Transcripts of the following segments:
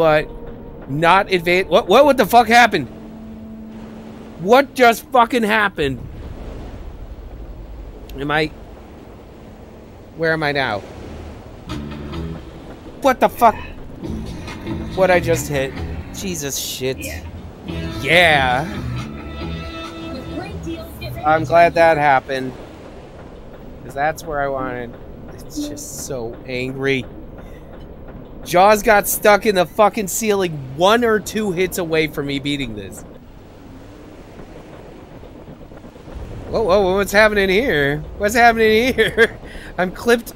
but not advance. What? What? What the fuck happened? What just fucking happened? Am I? Where am I now? What the fuck? What I just hit? Jesus shit. Yeah. I'm glad that happened. Because that's where I wanted. It's just so angry. Jaws got stuck in the fucking ceiling one or two hits away from me beating this. Whoa, whoa, what's happening here? What's happening here? I'm clipped.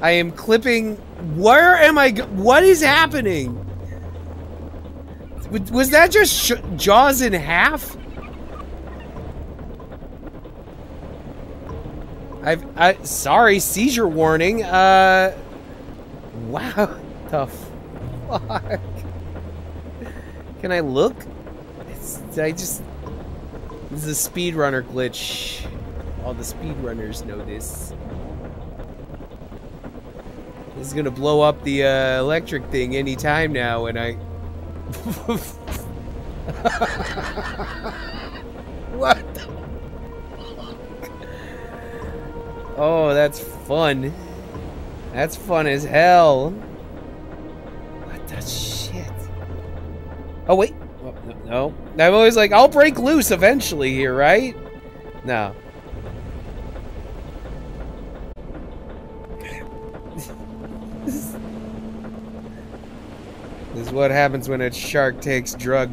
I am clipping. Where am I? What is happening? Was that just Jaws in half? I've, I, sorry, seizure warning. Uh, wow, the fuck? Can I look? It's, I just, this is a speedrunner glitch. All the speedrunners know this. This is gonna blow up the uh, electric thing anytime now, and I. what? Oh, that's fun. That's fun as hell. The shit? Oh, wait. No. I'm always like, I'll break loose eventually here, right? No. this is what happens when a shark takes drugs.